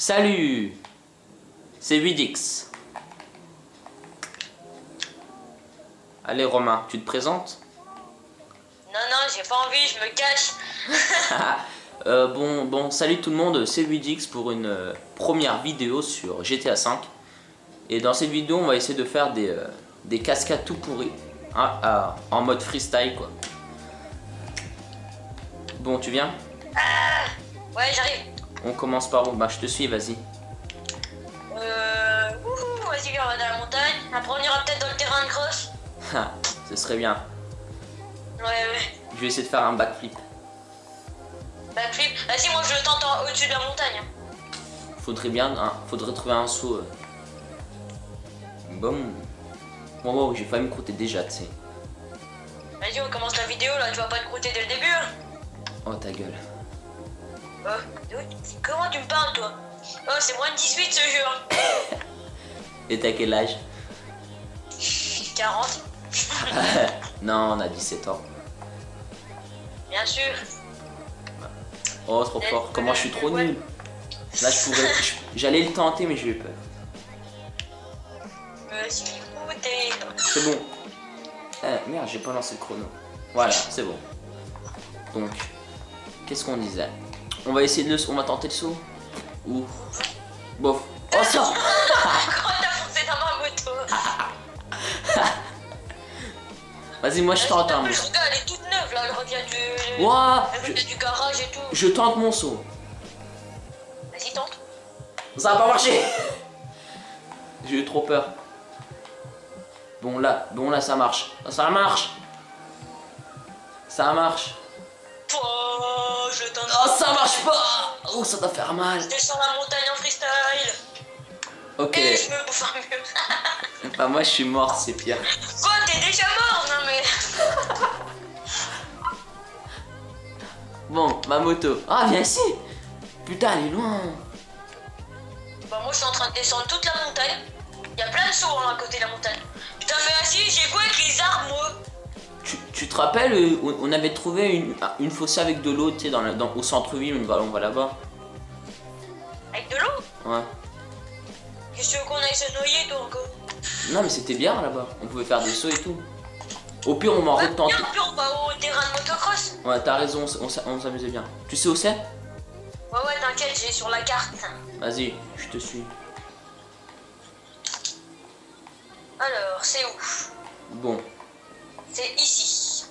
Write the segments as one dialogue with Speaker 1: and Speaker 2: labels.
Speaker 1: Salut C'est 8X. Allez Romain, tu te présentes?
Speaker 2: Non, non, j'ai pas envie, je me cache.
Speaker 1: Euh, bon, bon, salut tout le monde, c'est 8X pour une euh, première vidéo sur GTA V. Et dans cette vidéo, on va essayer de faire des, euh, des cascades tout pourries, hein, en mode freestyle quoi. Bon, tu viens?
Speaker 2: Ouais, j'arrive.
Speaker 1: On commence par où? Bah, je te suis, vas-y.
Speaker 2: Euh. Vas-y, viens, on va dans la montagne. Après, on ira peut-être dans le terrain de cross.
Speaker 1: Ha, Ce serait bien.
Speaker 2: Ouais, ouais.
Speaker 1: Je vais essayer de faire un backflip.
Speaker 2: Backflip? Vas-y, moi je le tente en- au-dessus de la montagne.
Speaker 1: Faudrait bien, hein, faudrait trouver un saut. euh. Bon. Bon, bon, j'ai failli me croûter déjà, tu sais.
Speaker 2: Vas-y, on commence la vidéo là, tu vas pas te croûter dès le début. hein.
Speaker 1: Oh, ta gueule.
Speaker 2: D'où- comment tu me parles, toi Oh, c'est moins de 18 ce jeu. hein.
Speaker 1: Et t'as quel âge
Speaker 2: 40,
Speaker 1: Non, on a 17 ans.
Speaker 2: bien sûr.
Speaker 1: Oh, trop fort. Comment je suis trop nul. Là, je pourrais. J'allais le tenter, mais j'ai eu peur.
Speaker 2: Croûté.
Speaker 1: C'est bon. Eh, merde, j'ai pas lancé le chrono. Voilà, c'est bon. Donc, qu'est-ce qu'on disait? On va essayer de le. On va tenter le saut Ou. Bof. Oh, ça
Speaker 2: t'as foncé dans ma moto
Speaker 1: Vas-y, moi je tente un.
Speaker 2: Plus, regarde, elle est toute neuve là, elle revient du.
Speaker 1: Ouah
Speaker 2: Elle
Speaker 1: je,
Speaker 2: revient du garage et tout.
Speaker 1: je tente mon saut.
Speaker 2: Vas-y, tente.
Speaker 1: Ça va pas marcher J'ai eu trop peur. Bon là, bon là ça marche. Ça marche Ça marche.
Speaker 2: Oh, je.
Speaker 1: Oh ça marche pas Oh ça doit faire mal.
Speaker 2: Je descends la montagne en freestyle.
Speaker 1: Ok.
Speaker 2: Et je me bouffe un mur.
Speaker 1: Bah moi je suis mort, c'est pire.
Speaker 2: Quoi, t'es déjà mort Non mais.
Speaker 1: Bon, ma moto. Ah viens ici Putain elle est loin.
Speaker 2: Bah, moi je suis en train de descendre toute la montagne. Il y a plein de sauts hein, à côté de la montagne. Putain, mais assis, j'ai quoi avec les arbres, moi?
Speaker 1: Tu, tu te rappelles, euh, on avait trouvé une, ah, une fossée avec de l'eau, tu sais, dans, la- dans- au centre-ville, on va, on va là-bas.
Speaker 2: Avec de l'eau?
Speaker 1: Ouais.
Speaker 2: Qu'est-ce qu'on aille se noyer, encore?
Speaker 1: Non mais c'était bien là-bas, on pouvait faire des sauts et tout. Au pire on m'en
Speaker 2: Ouais,
Speaker 1: retente.
Speaker 2: viens, puis on va au terrain de motocross.
Speaker 1: Ouais t'as raison, on on s'amusait bien. Tu sais où c'est?
Speaker 2: Ouais, ouais, t'inquiète, j'ai sur la carte.
Speaker 1: Vas-y, je te suis.
Speaker 2: Alors, c'est où?
Speaker 1: Bon,
Speaker 2: C'est ici.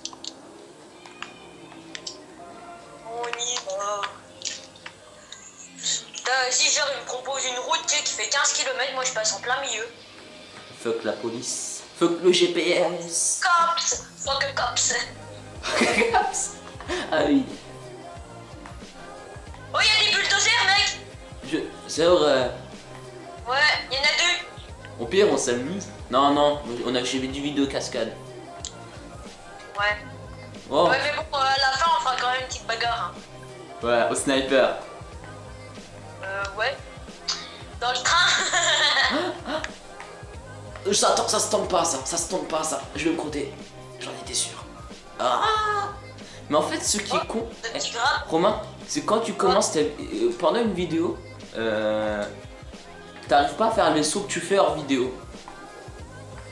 Speaker 2: On y va. Si genre il me propose une route tu sais, qui fait 15 km, moi je passe en plein milieu.
Speaker 1: fuck la police. Fuck le GPS.
Speaker 2: Cops Fuck cops
Speaker 1: ah oui.
Speaker 2: Oh, y'a des bulldozers, mec
Speaker 1: Je... C'est vrai.
Speaker 2: Ouais, y'en a deux.
Speaker 1: Au pire on s'amuse. Non, non, on a j'ai vu du vidéo cascade.
Speaker 2: Ouais.
Speaker 1: Oh,
Speaker 2: Ouais, mais bon, à la fin, on fera quand même une petite bagarre. hein.
Speaker 1: ouais, au sniper.
Speaker 2: Euh, ouais. Dans le train
Speaker 1: Euh, Ça, attends, ça se tombe pas ça, ça se tombe pas ça. Je vais me croûter. J'en étais sûr. Ah Mais en fait ce qui est con... Eh. Romain, c'est quand tu commences ta- euh, pendant une vidéo, euh, t'arrives pas à faire les sauts que tu fais hors vidéo.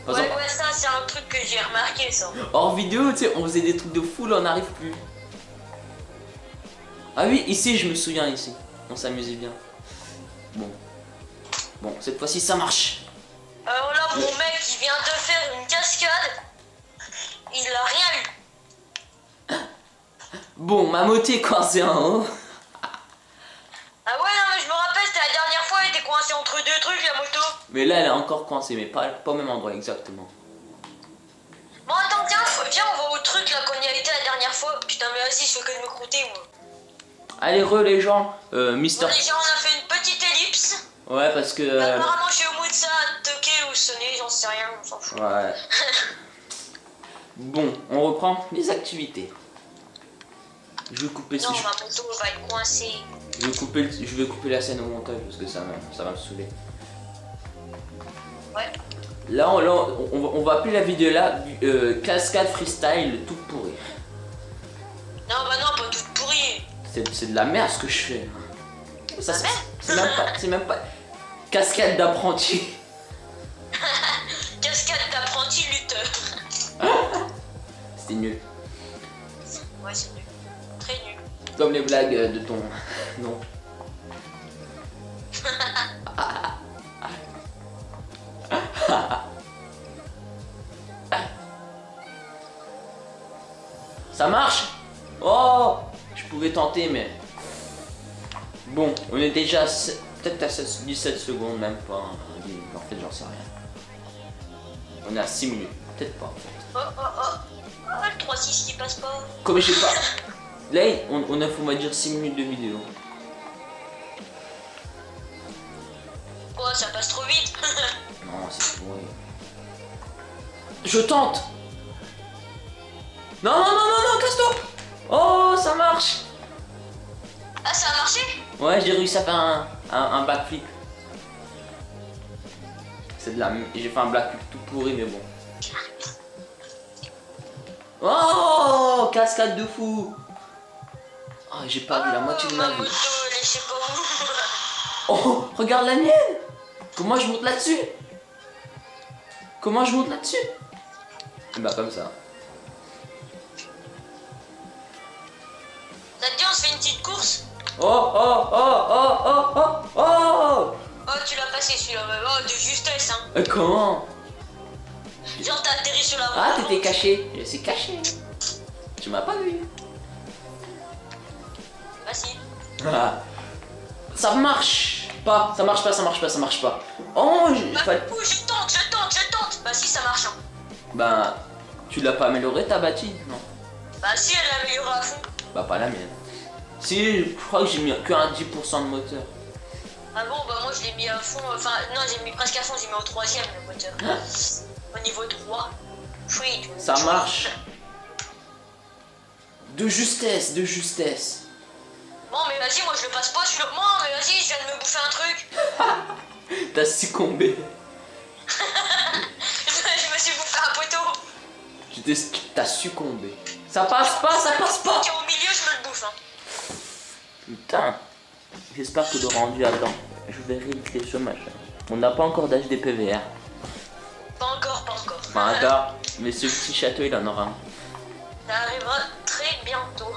Speaker 2: Ouais, ouais, ça, c'est un truc que j'ai remarqué, ça.
Speaker 1: hors vidéo, tu sais, on faisait des trucs de fou, là on n'arrive plus. Ah oui, ici, je me souviens, ici. On s'amusait bien. Bon. Bon, cette fois-ci, ça marche.
Speaker 2: Alors là, mon mec, il vient de faire une cascade. Il a rien eu.
Speaker 1: Bon, ma moto est coincée en haut.
Speaker 2: Ah ouais, non, mais je me rappelle, c'était la dernière fois, elle était coincée entre deux trucs, la moto.
Speaker 1: Mais là, elle est encore coincée, mais pas, pas au même endroit exactement.
Speaker 2: Bon, attends, viens, viens, on va au truc là qu'on y a été la dernière fois. Putain, mais vas-y, je fais que de me croûter, moi.
Speaker 1: Allez, re les gens, euh, Mister.
Speaker 2: Bon, déjà, on a fait une petite ellipse.
Speaker 1: Ouais, parce que. euh,
Speaker 2: Apparemment, je suis au bout de ça, à toquer ou sonner, j'en sais rien, on s'en fout.
Speaker 1: Ouais. Bon, on reprend les activités. Je vais couper
Speaker 2: Non, ma moto va être coincée.
Speaker 1: je vais couper je vais couper la scène au montage parce que ça va, ça va me saouler. Là, on, là, on, on va- appeler la vidéo là euh, cascade freestyle tout pourri.
Speaker 2: Non, bah non, pas toute pourrie.
Speaker 1: C'est de la merde ce que je fais. Ça, c'est c'est même pas. C'est même pas. Cascade d'apprenti.
Speaker 2: Cascade d'apprenti lutteur.
Speaker 1: C'était nul.
Speaker 2: Ouais, c'est nul. Très nul.
Speaker 1: Comme les blagues euh, de ton. Non. Ça marche? Oh Je pouvais tenter, mais... Bon, on est déjà peut-être à 16 17 secondes, même pas. hein. En fait, j'en sais rien. On est à 6 minutes. Peut-être pas, en fait.
Speaker 2: Oh oh oh. Oh, le 3-6 qui passe pas.
Speaker 1: Comme j'ai pas... Là, on, on a, on va dire, 6 minutes de vidéo.
Speaker 2: Oh, ça passe trop vite.
Speaker 1: Non, c'est pourri. Je tente Non, non, non, non, non, casse-toi Oh, ça marche
Speaker 2: ah, ça a marché?
Speaker 1: Ouais, j'ai réussi à faire un, un, un backflip. C'est de la... J'ai fait un backflip tout pourri, mais bon. Oh Cascade de fou Oh, j'ai pas vu la moitié de ma vie.
Speaker 2: où.
Speaker 1: Oh, regarde la mienne Comment je monte là-dessus? Comment je monte là-dessus? Bah comme ça.
Speaker 2: Fait une petite course
Speaker 1: Oh, oh, oh, oh, oh, oh, oh
Speaker 2: Oh, tu l'as passé celui-là. Oh, de justesse, hein.
Speaker 1: Euh, Comment
Speaker 2: Genre, t'as atterri sur la
Speaker 1: Ah,
Speaker 2: route.
Speaker 1: t'étais caché. Je suis caché. Tu m'as pas vu.
Speaker 2: Bah, si.
Speaker 1: Ah. Ça marche pas, ça marche pas, ça marche pas, ça marche pas. Oh, je...
Speaker 2: Bah, je tente, je tente, je tente. Bah, si, ça marche, hein.
Speaker 1: Ben, tu l'as pas amélioré ta bâtie Non?
Speaker 2: Bah, si, elle l'a amélioré à fond.
Speaker 1: Bah pas la mienne. Si, je crois que j'ai mis que un 10% de moteur.
Speaker 2: Ah bon, bah, moi, je l'ai mis à fond. Enfin, non, j'ai mis presque à fond. J'ai mis au troisième, le moteur. au niveau 3. Oui.
Speaker 1: Ça marche. De justesse, de justesse.
Speaker 2: Bon, mais vas-y, moi, je le passe pas sur le. Moi, mais vas-y, je viens de me bouffer un truc.
Speaker 1: T'as succombé.
Speaker 2: je me suis bouffé un poteau.
Speaker 1: T'as succombé. Ça passe pas, ça passe pas. Putain. J'espère que le rendu attend. Je vais réécrire ce machin. On n'a pas encore d'âge des PVR.
Speaker 2: Pas encore, pas encore.
Speaker 1: Enfin, encore. Mais ce petit château, il en aura un.
Speaker 2: Ça arrivera très bientôt.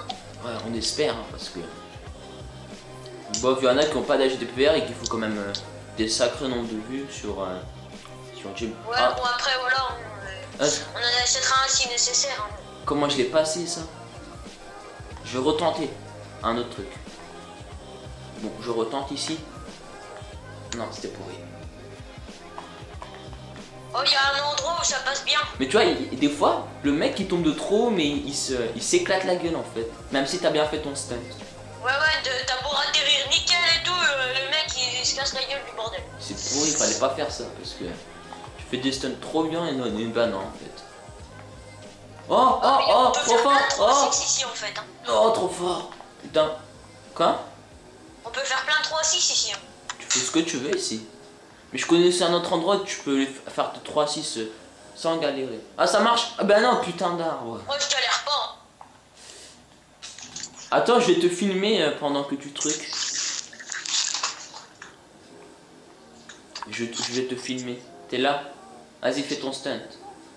Speaker 1: Ouais, on espère, hein, parce que. Bon, il y en a qui n'ont pas d'âge de PVR et qu'il faut quand même euh, des sacrés nombres de vues sur. euh, sur Jim.
Speaker 2: Ouais,
Speaker 1: Ah,
Speaker 2: bon, après, voilà. On, euh,
Speaker 1: ah,
Speaker 2: on en achètera un si nécessaire. hein.
Speaker 1: comment je l'ai passé ça? Je vais retenter un autre truc. Bon, je retente ici. Non, c'était pourri.
Speaker 2: Oh, il y a un endroit où ça passe bien.
Speaker 1: Mais tu vois, il- des fois, le mec il tombe de trop haut, mais il se, il s'éclate la gueule en fait. Même si t'as bien fait ton stunt.
Speaker 2: Ouais, ouais, t'as beau atterrir nickel et tout, euh, le mec il, se casse la gueule du bordel.
Speaker 1: C'est pourri, il fallait pas faire ça parce que tu fais des stunts trop bien et non, bah non en fait. Oh, oh, oh, trop fort, oh,
Speaker 2: 3-6 ici en fait. Hein.
Speaker 1: oh, trop fort. Putain. Quoi?
Speaker 2: On peut faire plein de 3-6 ici. Hein.
Speaker 1: Tu fais ce que tu veux ici. Mais je connaissais un autre endroit où tu peux faire de 3-6 euh, sans galérer. Ah, ça marche? Ah, bah non, putain d'arbre.
Speaker 2: Moi je galère pas. hein.
Speaker 1: Attends, je vais te filmer euh, pendant que tu trucs. Je, je vais te filmer. T'es là? Vas-y, fais ton stunt.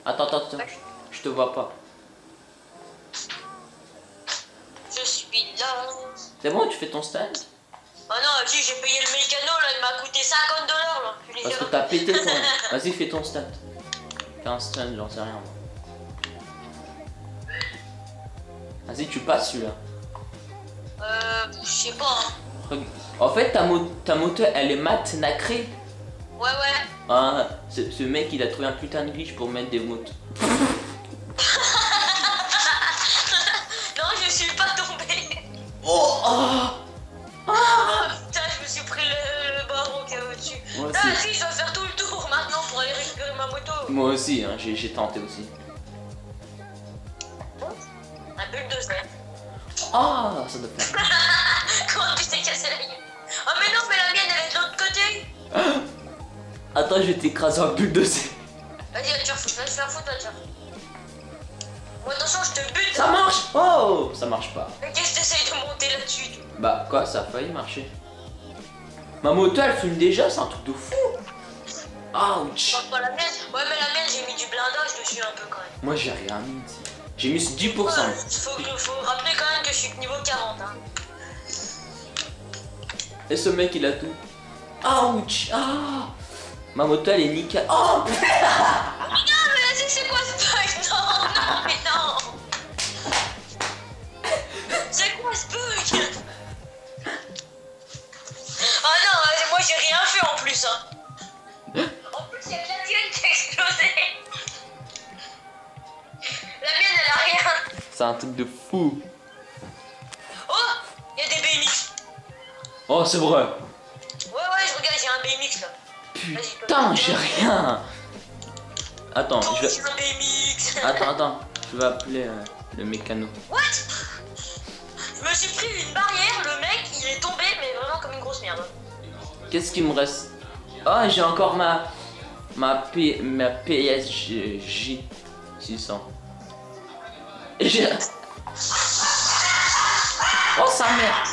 Speaker 1: Attends, attends, attends. Je te vois pas.
Speaker 2: Je suis là.
Speaker 1: C'est bon, tu fais ton stunt?
Speaker 2: Oh non, si j'ai payé le mécano là, il m'a coûté 50 dollars là.
Speaker 1: Parce que
Speaker 2: as-
Speaker 1: t'as pété ton. Vas-y, fais ton stunt. Fais un stunt, j'en sais rien. moi. Vas-y, tu passes celui-là.
Speaker 2: Euh, je sais pas. Hein.
Speaker 1: En fait, ta, mo- ta moto, elle est mat nacrée.
Speaker 2: Ouais, ouais.
Speaker 1: Ah, ce, ce mec, il a trouvé un putain de glitch pour mettre des motos. Moi aussi, hein, j'ai tenté aussi.
Speaker 2: Un bulldozer.
Speaker 1: Ah, ça doit faire.
Speaker 2: Comment tu t'es cassé la gueule? Oh, mais non, mais la mienne, elle est de l'autre côté.
Speaker 1: Attends, je vais t'écraser un bulldozer.
Speaker 2: Vas-y, vas te faire foutre, va te faire. Bon, attention, je te bute.
Speaker 1: Ça marche Oh Ça marche pas.
Speaker 2: Mais qu'est-ce que t'essayes de monter là-dessus
Speaker 1: Bah, quoi, ça a failli marcher. Ma moto elle fume déjà, c'est un truc de fou. Ouch.
Speaker 2: Ouais, mais la dessus un peu quand même.
Speaker 1: Moi j'ai rien mis. J'ai mis 10%.
Speaker 2: Ouais, faut, faut rappeler quand même que je suis que niveau 40. Hein.
Speaker 1: Et ce mec il a tout. Ouch. Ah. Ma moto elle est nickel. Oh
Speaker 2: Non, mais c'est- c'est quoi ce bug Non, non, mais C'est
Speaker 1: un truc de fou.
Speaker 2: Oh Il y a des BMX.
Speaker 1: Oh c'est vrai.
Speaker 2: Ouais, ouais, je regarde, j'ai un BMX là.
Speaker 1: Putain j'ai rien. Attends,
Speaker 2: Oh,
Speaker 1: je vais...
Speaker 2: un BMX.
Speaker 1: Attends, attends. Je vais appeler euh, le mécano.
Speaker 2: What? Je me suis pris une barrière, le mec il est tombé, mais vraiment comme une grosse merde.
Speaker 1: Qu'est-ce qu'il me reste? Oh, j'ai encore ma ma P, ma PSG 600. Oh sa mère.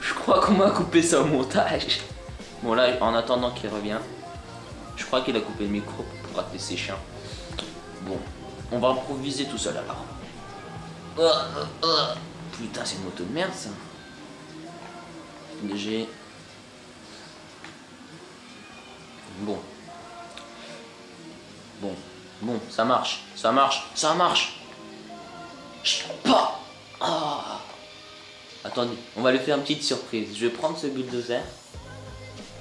Speaker 1: Je crois qu'on m'a coupé ça au montage. Bon là, en attendant qu'il revienne, je crois qu'il a coupé le micro pour rater ses chiens. Bon, on va improviser tout seul alors. Oh, oh, oh. Putain, c'est une moto de merde ça. Bon. Bon. Bon, ça marche. Ça marche. Ça marche. Chut, Pas. Ah. Attendez, on va lui faire une petite surprise. Je vais prendre ce bulldozer.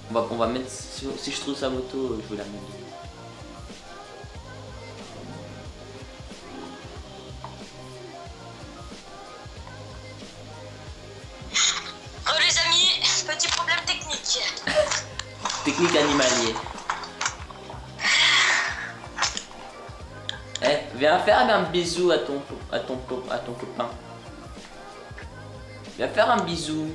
Speaker 1: On va, on va mettre. Si je trouve sa moto, je vais la mettre. Bisou à ton, à ton, à ton copain. Viens faire un bisou.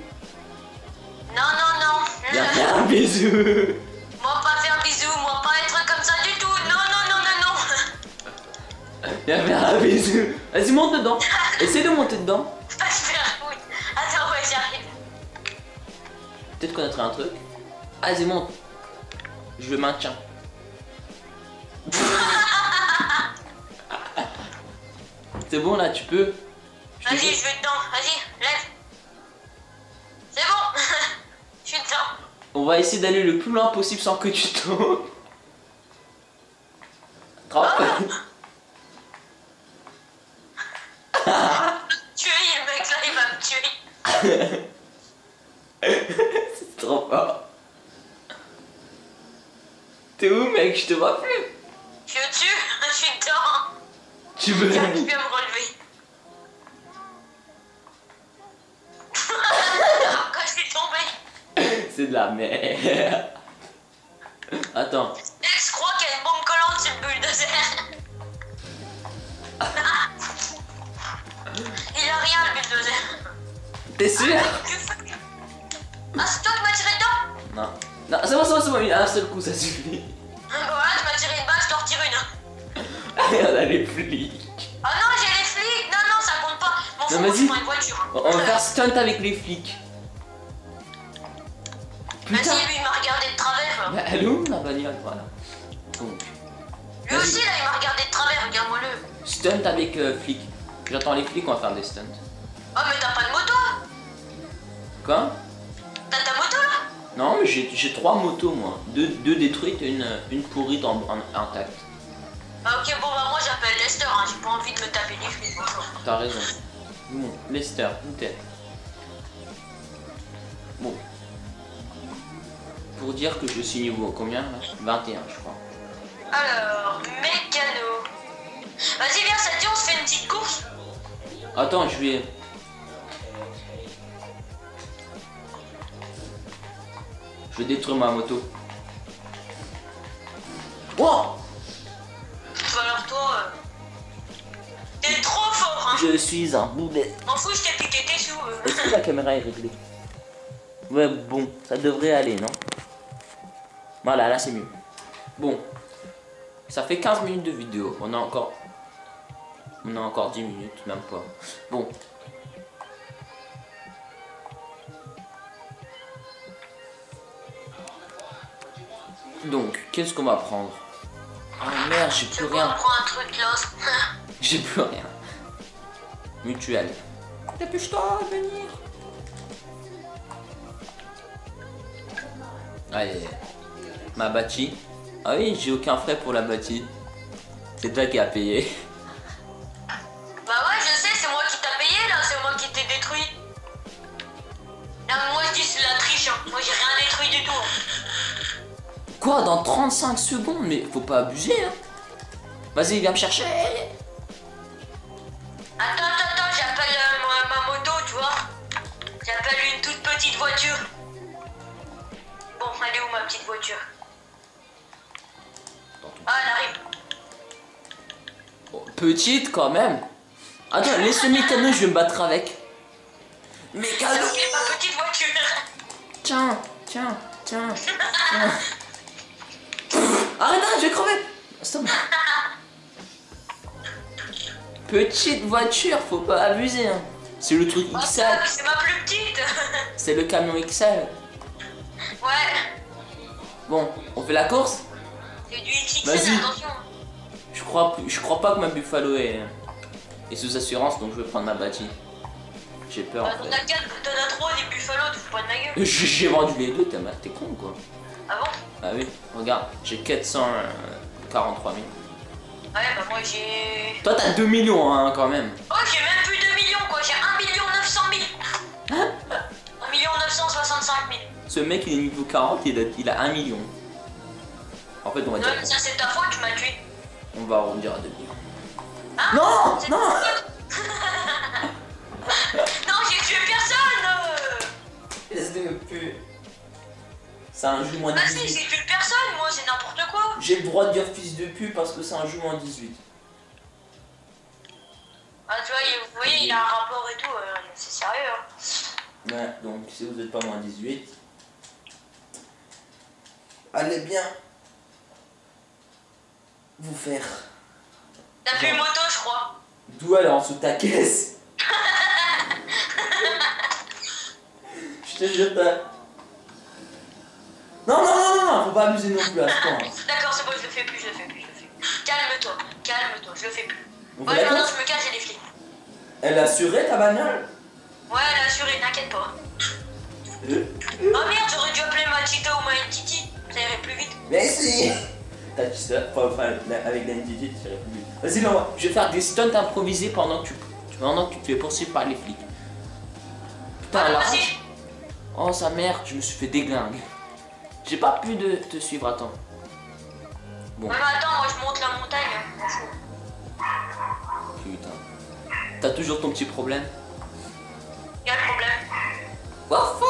Speaker 2: Non, non, non.
Speaker 1: Viens faire un bisou.
Speaker 2: Moi pas faire bisou, moi pas être comme ça du tout. Non, non, non, non, non.
Speaker 1: Viens faire un bisou. Vas-y, monte dedans. Essaye de monter dedans.
Speaker 2: Attends, ouais, j'arrive.
Speaker 1: Peut-être connaître un truc. Vas-y, monte. Je le maintiens. C'est bon là, tu peux.
Speaker 2: Vas-y, je vais dedans. Vas-y, lève. C'est bon. Je suis dedans.
Speaker 1: On va essayer d'aller le plus loin possible sans que tu tombes. Trop
Speaker 2: Tuer le mec là, il va me tuer.
Speaker 1: C'est trop fort. T'es où mec? Je te vois plus.
Speaker 2: Je le tue. Je.
Speaker 1: Tu veux
Speaker 2: J'arrive plus à me relever. Quand je suis tombé.
Speaker 1: C'est de la merde. Attends.
Speaker 2: Ex croit qu'il y a une bombe collante sur le bulldozer. Il a rien le bulldozer.
Speaker 1: T'es sûr?
Speaker 2: Ah, c'est toi qui m'as tiré dedans?
Speaker 1: Non. Non, c'est bon, c'est bon, c'est bon. Un seul coup, ça suffit. a les flics.
Speaker 2: Ah non, j'ai les flics. Non, non, ça compte pas.
Speaker 1: Non, vas-y. On va faire stunt avec les flics. Putain.
Speaker 2: Vas-y, lui, il m'a regardé de travers.
Speaker 1: Mais Elle est où la bagnole? Voilà. Donc,
Speaker 2: Lui aussi, là, il m'a regardé de travers. Regarde-moi-le.
Speaker 1: stunt avec euh, flics. J'attends les flics, on va faire des stunts.
Speaker 2: Oh, mais t'as pas de moto?
Speaker 1: Quoi?
Speaker 2: T'as ta moto là?
Speaker 1: Non, mais j'ai trois motos, moi. Deux, deux détruites et une, une pourrie intacte.
Speaker 2: Ah, ok, bon, bah, j'appelle Lester. Hein. J'ai pas envie de me taper les flics. bonjour.
Speaker 1: T'as raison. Bon, Lester, où t'es? Bon. Pour dire que je suis niveau combien là? 21, je crois.
Speaker 2: Alors, mécano. Vas-y, viens, ça te dit, on se fait une petite course
Speaker 1: Attends, je vais. Je vais détruire ma moto. Oh Je suis un boulet.
Speaker 2: M'en fous, je t'ai piqué tes sous.
Speaker 1: Est-ce que la caméra est réglée? Ouais, bon, ça devrait aller, non? Voilà, là c'est mieux. Bon, ça fait 15 minutes de vidéo. On a encore On a encore 10 minutes, même pas. Bon. Donc, qu'est-ce qu'on va prendre? Ah merde, j'ai plus rien. J'ai plus rien. Mutuelle. Dépêche-toi, venir. Allez. Ma bâtie. Ah oui, j'ai aucun frais pour la bâtie. C'est toi qui as payé.
Speaker 2: Bah ouais, je sais, c'est moi qui t'a payé là, c'est moi qui t'ai détruit. Non, mais moi je dis c'est la triche, hein. moi j'ai rien détruit du tout. hein.
Speaker 1: Quoi, dans 35 secondes Mais faut pas abuser, hein. Vas-y, viens me chercher.
Speaker 2: Petite voiture Ah, elle arrive.
Speaker 1: Oh, petite quand même. Attends, laisse le mécano, je vais me battre avec. Mécano
Speaker 2: Ok, ma petite voiture.
Speaker 1: Tiens, tiens, tiens, tiens. Arrête, arrête, je vais crever. Stop. Petite voiture, faut pas abuser. Hein. C'est le truc
Speaker 2: Ah,
Speaker 1: XL,
Speaker 2: c'est ma plus petite.
Speaker 1: c'est le camion XL.
Speaker 2: ouais,
Speaker 1: Bon, on fait la course
Speaker 2: c'est du XXL,
Speaker 1: Vas-y.
Speaker 2: attention.
Speaker 1: Je crois, je crois pas que ma Buffalo est, est sous assurance, donc je vais prendre ma bâtie. J'ai peur
Speaker 2: Bah,
Speaker 1: en
Speaker 2: t'en
Speaker 1: fait.
Speaker 2: as quatre, t'en as trop des buffalo, tu fous pas de ma gueule.
Speaker 1: J'ai vendu les deux, t'es con quoi.
Speaker 2: Ah bon?
Speaker 1: Ah oui, regarde, j'ai 443 000.
Speaker 2: Ouais, bah moi j'ai.
Speaker 1: Toi t'as 2 millions hein, quand même.
Speaker 2: Oh, j'ai même plus 2 millions quoi, j'ai 1 million 900 000.
Speaker 1: Hein?
Speaker 2: 1 million 965 000.
Speaker 1: Ce mec il est niveau 40, il a, il a 1 million. En fait on va
Speaker 2: Non,
Speaker 1: dire,
Speaker 2: mais ça c'est ta faute, tu m'as tué.
Speaker 1: on va arrondir à 2 millions.
Speaker 2: Hein
Speaker 1: Non, non.
Speaker 2: Non, j'ai tué personne euh.
Speaker 1: Laisse de pute. C'est un jeu moins
Speaker 2: Vas-y,
Speaker 1: 18.
Speaker 2: j'ai tué personne, moi c'est n'importe quoi.
Speaker 1: J'ai le droit de dire fils de pute parce que c'est un jeu moins 18.
Speaker 2: Ah, tu vois, il- vous voyez, il y a un rapport et tout, euh, c'est sérieux. Hein.
Speaker 1: Ouais, donc si vous n'êtes pas moins 18, allez bien vous faire.
Speaker 2: T'as une moto, je crois.
Speaker 1: D'où elle est en ta caisse? Je te jure pas. Non, non, non, non, non, faut pas abuser non plus à ce point.
Speaker 2: D'accord, c'est bon, je le fais plus, je le fais plus, je le fais plus. Calme-toi, calme-toi, je le fais plus.
Speaker 1: On
Speaker 2: Ouais,
Speaker 1: fait la
Speaker 2: non, non,
Speaker 1: course?
Speaker 2: je me cache, j'ai les flics.
Speaker 1: Elle a assuré ta bagnole?
Speaker 2: Ouais, elle a assuré, t'inquiète pas.
Speaker 1: Euh,
Speaker 2: Oh merde, j'aurais dû appeler ma Tita ou ma Titi, ça irait plus vite.
Speaker 1: Mais si T'as dit ça, avec l'NTT, tu irais plus vite. Vas-y, non, je vais faire des stunts improvisés pendant que tu, pendant que tu te fais poursuivre par les flics. Putain,
Speaker 2: Ah,
Speaker 1: la
Speaker 2: vas-y.
Speaker 1: rage. Oh, sa mère, je me suis fait déglingue. J'ai pas pu de te suivre, attends. Bon,
Speaker 2: Ouais, mais attends, moi je monte la montagne, hein,
Speaker 1: putain. T'as toujours ton petit problème?
Speaker 2: Quel problème?
Speaker 1: Waf,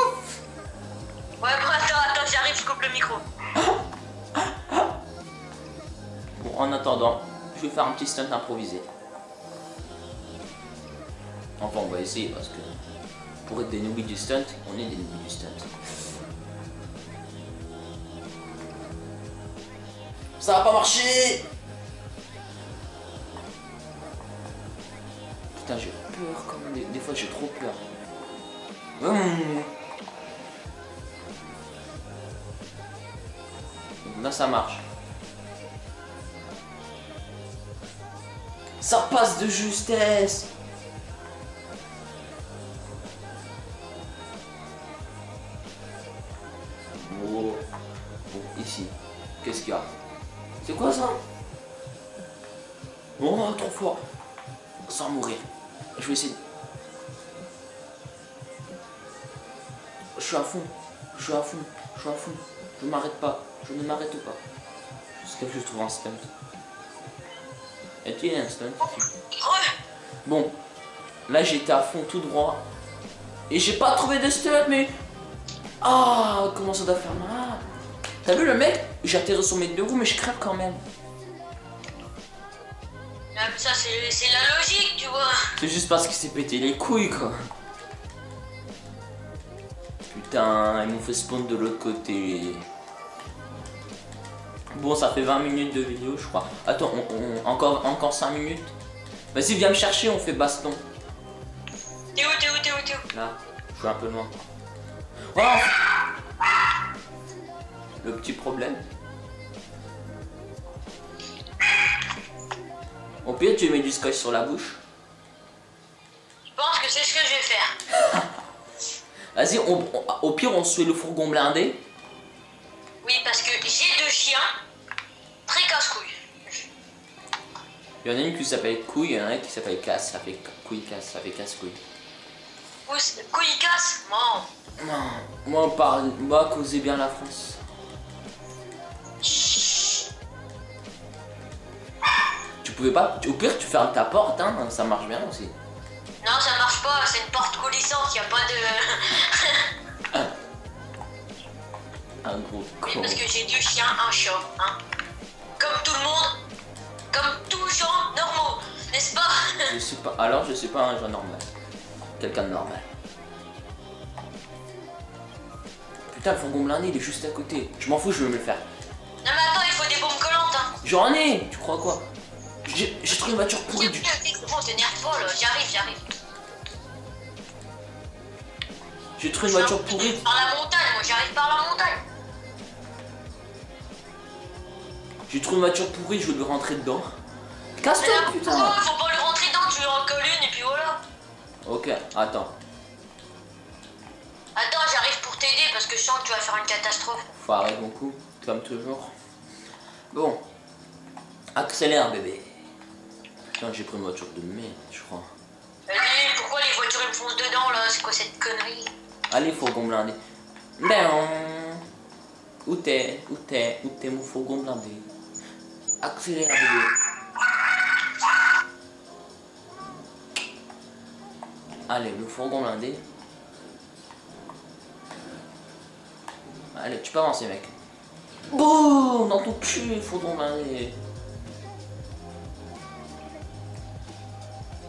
Speaker 2: je coupe le micro.
Speaker 1: Bon, en attendant, je vais faire un petit stunt improvisé. Enfin, on va essayer parce que pour être des noobies du stunt, on est des noobies du stunt. Ça va pas marcher Putain, j'ai peur quand même. Des, des fois, j'ai trop peur. Hum. Là, ça marche. Ça passe de justesse. Bon, ici. Qu'est-ce qu'il y a? C'est quoi ça? Oh, trop fort. Sans mourir. Je vais essayer. Je suis à fond. Je suis à fond. Je suis à fond. Je ne m'arrête pas. Je ne m'arrête pas. Jusqu'à ce que je trouve un stunt. Et tu un stunt? Bon, là j'étais à fond tout droit. Et j'ai pas trouvé de stunt, mais. Ah, comment ça doit faire mal. T'as vu le mec? J'ai atterri sur mes deux roues, mais je crève quand même.
Speaker 2: Ah, ça, c'est c'est la logique, tu vois.
Speaker 1: C'est juste parce qu'il s'est pété les couilles, quoi. Putain, ils m'ont fait spawn de l'autre côté. Bon, ça fait 20 minutes de vidéo, je crois. Attends, on- on- encore, encore 5 minutes Vas-y, viens me chercher, on fait baston.
Speaker 2: T'es où, t'es où, t'es où, t'es où?
Speaker 1: Là, je suis un peu loin. Oh Le petit problème. Au pire, tu mets du scotch sur la bouche.
Speaker 2: Je pense que c'est ce que je vais faire.
Speaker 1: Vas-y, on- on- au pire, on se fait le fourgon blindé.
Speaker 2: Oui, parce que j'ai deux chiens très casse-couilles.
Speaker 1: Il y en a une qui s'appelle couille, il y en a une qui s'appelle casse. Ça fait couille casse, ça fait casse couille.
Speaker 2: Couilles casse? Bon.
Speaker 1: Non, moi, on parle, moi, causer bien la France. Tu pouvais pas, au pire, tu fermes ta porte, hein, ça marche bien aussi.
Speaker 2: Non, ça marche pas, c'est une porte coulissante, y a pas de.
Speaker 1: Un gros
Speaker 2: Oui,
Speaker 1: con.
Speaker 2: parce que j'ai deux chiens, un chat, hein.
Speaker 1: Je suis pas, alors je suis pas un gens normal. Quelqu'un de normal. Putain, le fourgon blindé, il est juste à côté. Je m'en fous, je veux me le faire.
Speaker 2: Non mais attends, il faut des bombes collantes, hein.
Speaker 1: J'en ai Tu crois quoi? J'ai trouvé une voiture pourrie du...
Speaker 2: j'arrive, j'arrive.
Speaker 1: J'ai trouvé une voiture pourrie.
Speaker 2: Par la montagne, moi j'arrive par la montagne.
Speaker 1: J'ai trouvé une voiture pourrie, je veux rentrer dedans. Casse-toi, putain
Speaker 2: Faut pas
Speaker 1: Ok, attends.
Speaker 2: Attends, j'arrive pour t'aider parce que je sens que tu vas faire une catastrophe.
Speaker 1: Faut arrêter mon coup, comme toujours. Bon. Accélère, bébé. Putain, j'ai pris une voiture de merde, je crois.
Speaker 2: Vas-y, pourquoi les voitures me foncent dedans là? C'est quoi cette connerie?
Speaker 1: Allez, fourgon blindé. Ben, où t'es? Où t'es? Où t'es mon fourgon blindé Accélère, bébé. Allez, le fourgon blindé. Allez, tu peux avancer, mec. Boum Dans ton cul, fourgon blindé.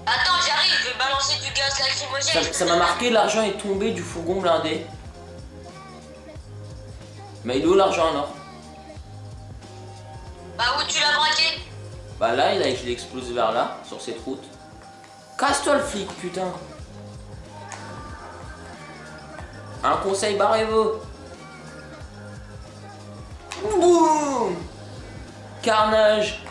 Speaker 2: Attends, j'arrive, je vais balancer du gaz lacrymogène.
Speaker 1: ça m'a marqué, l'argent est tombé du fourgon blindé. Mais il est où l'argent alors?
Speaker 2: Bah où tu l'as braqué?
Speaker 1: Bah là, il a, je l'ai explosé vers là, sur cette route. Casse-toi le flic, putain. Un conseil, barrez-vous. Boum Carnage.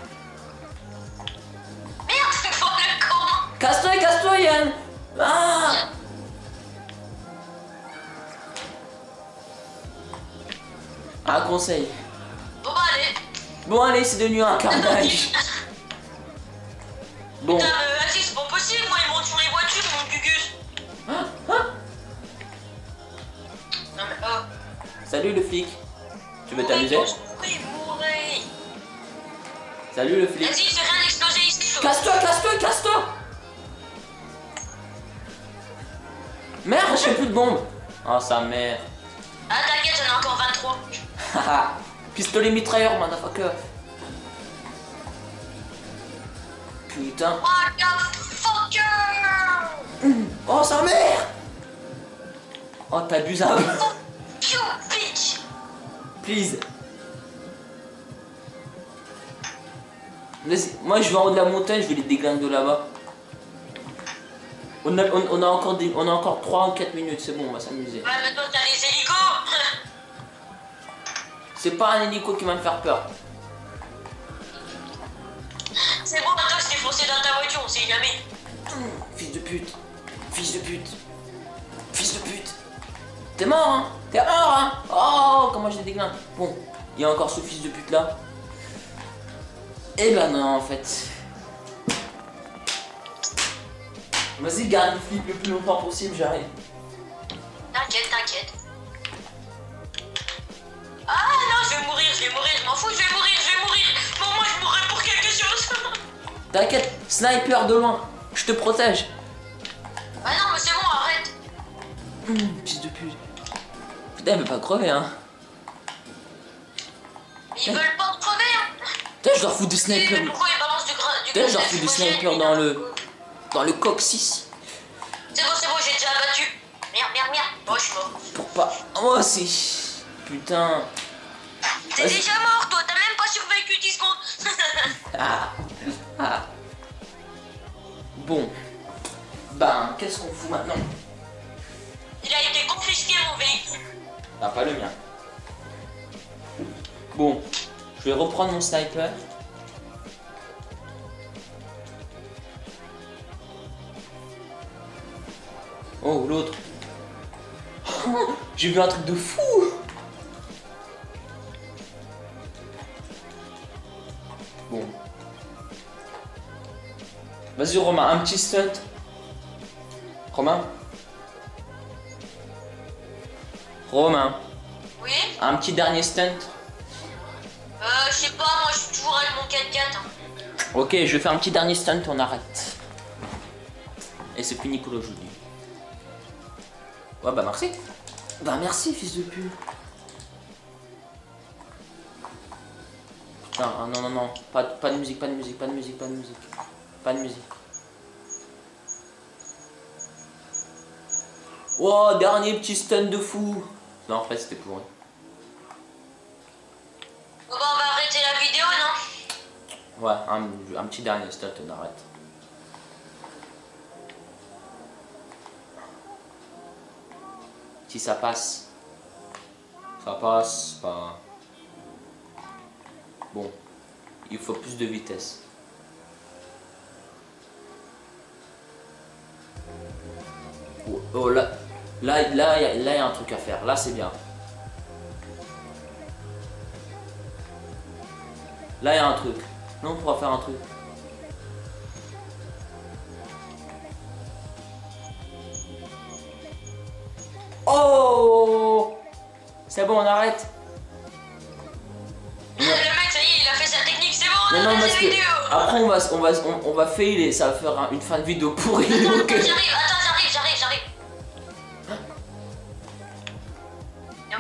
Speaker 2: Merde, c'est pour le con
Speaker 1: Casse-toi, casse-toi, Yann. Ah Un conseil.
Speaker 2: Bon bah allez
Speaker 1: Bon, allez, c'est devenu un carnage. Bon.
Speaker 2: Putain, vas-y, c'est pas possible, moi ils montent sur les voitures, mon gugus Non mais oh.
Speaker 1: Salut le flic. Tu veux t'amuser Salut le flic.
Speaker 2: Vas-y, j'ai rien explosé ici,
Speaker 1: Casse-toi, casse-toi, casse-toi. Merde, j'ai plus de bombes. Oh sa mère.
Speaker 2: Ah t'inquiète, j'en ai encore 23
Speaker 1: Haha. Pistolet mitrailleur, motherfucker. Putain.
Speaker 2: The fucker
Speaker 1: Oh sa mère Oh
Speaker 2: Fuck you, bitch
Speaker 1: Please Vas-y, moi je vais en haut de la montagne, je vais les déglinguer de là-bas. On a, on, on a encore des, on a encore 3 ou 4 minutes, c'est bon, on va s'amuser.
Speaker 2: Ouais, mais toi t'as les hélicos
Speaker 1: C'est pas un hélico qui va me faire peur.
Speaker 2: C'est bon, toi je t'ai foncé dans ta voiture, on sait jamais
Speaker 1: Fils de pute. Fils de pute. T'es mort, hein T'es mort, hein Oh, comment j'ai déglingue. Bon, il y a encore ce fils de pute là. Eh ben non, en fait. Vas-y, garde le flip le plus longtemps possible, j'arrive.
Speaker 2: T'inquiète, t'inquiète. Ah non, je vais mourir, je vais mourir, je m'en fous, je vais mourir, je vais mourir. Bon, moi je mourrai pour quelque chose.
Speaker 1: T'inquiète, sniper de loin. Je te protège.
Speaker 2: ah non, mais c'est bon, arrête.
Speaker 1: Hum, fils de pute. Putain, elle veut pas crever, hein.
Speaker 2: Ils veulent pas crever, hein.
Speaker 1: Putain, je leur fous des
Speaker 2: Mais
Speaker 1: snipers
Speaker 2: pourquoi ils balancent du du
Speaker 1: Putain, je leur fous snipers
Speaker 2: ils
Speaker 1: dans le... Dans le coccyx.
Speaker 2: C'est bon, c'est bon, j'ai déjà abattu. Merde, merde, merde. Bon, je suis mort.
Speaker 1: Pour pas... Moi aussi. Putain.
Speaker 2: T'es déjà mort, toi, t'as même pas survécu 10 secondes.
Speaker 1: Ah. Ah. Bon. Ben, qu'est-ce qu'on fout maintenant?
Speaker 2: Il a été confisqué mon véhicule.
Speaker 1: Ah, pas le mien. Bon, je vais reprendre mon sniper. Oh, l'autre. J'ai vu un truc de fou. Bon. Vas-y Romain, un petit stunt. Romain? Romain,
Speaker 2: Oui
Speaker 1: un petit dernier stunt.
Speaker 2: Euh, je sais pas, moi je suis toujours avec mon 4x4. hein.
Speaker 1: Ok, je vais faire un petit dernier stunt, on arrête. Et c'est fini pour aujourd'hui. Ouais, bah merci. Bah merci, fils de pute. Putain, ah non, non, non. Pas, pas de musique, pas de musique, pas de musique, pas de musique. Pas de musique. Oh, dernier petit stunt de fou. Non, en fait, c'était pourri.
Speaker 2: Bon bah on va arrêter la vidéo, non?
Speaker 1: Ouais, un, un petit dernier stunt, on arrête. Si ça passe. Ça passe, pas. Bon. Il faut plus de vitesse. Oh, oh, là. Là, là, il y là, il y a un truc à faire. Là, c'est bien. Là, il y a un truc. Non, on pourra faire un truc. Oh C'est bon, on arrête.
Speaker 2: Le mec, ça y est, il a fait sa technique, c'est bon, on
Speaker 1: Mais
Speaker 2: a
Speaker 1: non, parce
Speaker 2: la
Speaker 1: que
Speaker 2: vidéo.
Speaker 1: après on va, on va, on, on va fail et ça va faire un- une fin de vidéo pourrie.
Speaker 2: Attends,
Speaker 1: donc,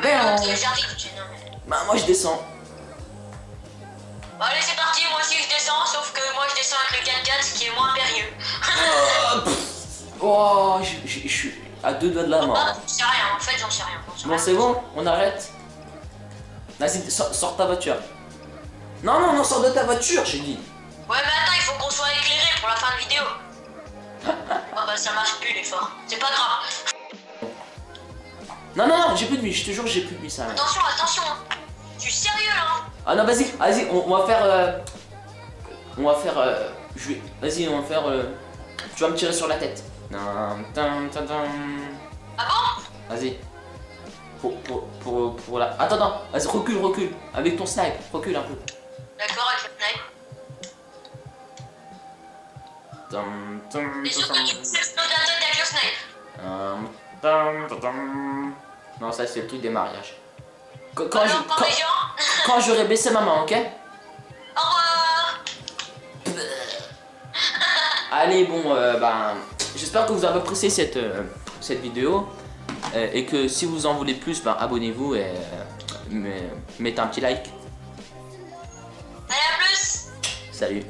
Speaker 2: Mais
Speaker 1: Merde.
Speaker 2: l'autre, j'arrive,
Speaker 1: bah, moi je descends.
Speaker 2: Allez c'est parti, moi aussi je descends, sauf que moi je descends avec le 4x4, ce qui est moins périlleux.
Speaker 1: Oh. Oh, je je- je suis à deux doigts de la mort.
Speaker 2: Ah, j'en sais rien, en fait j'en sais rien. sais
Speaker 1: Bon, c'est bon, on arrête. Vas-y, sors, sors ta voiture. Non, non, non, sors de ta voiture, j'ai dit.
Speaker 2: Ouais mais attends, il faut qu'on soit éclairé pour la fin de vidéo. oh bah ça marche plus l'effort, c'est pas grave.
Speaker 1: Non, non, non, j'ai plus de vie, je te jure, j'ai plus de vie, ça.
Speaker 2: Attention, attention, hein. je suis sérieux là. hein.
Speaker 1: Ah non, vas-y, vas-y, on, on va faire. euh, on va faire. euh, je vais. Vas-y, on va faire. euh, tu vas me tirer sur la tête.
Speaker 2: Ah bon?
Speaker 1: Vas-y. Pour, pour, pour, pour la. Attends, attends, vas-y, recule, recule. Avec ton snipe, recule un peu.
Speaker 2: D'accord, avec le snipe. T'es sûr
Speaker 1: tan,
Speaker 2: que tu peux exploser la tête avec le snipe?
Speaker 1: Tan. Non, ça c'est le truc des mariages. Quand, je- j'aurai baissé ma main, ok?
Speaker 2: Au revoir
Speaker 1: Allez, bon, euh, ben, j'espère que vous avez apprécié cette, euh, cette vidéo. euh, et que si vous en voulez plus, ben, abonnez-vous et me- mettez un petit like.
Speaker 2: Allez, à plus
Speaker 1: Salut.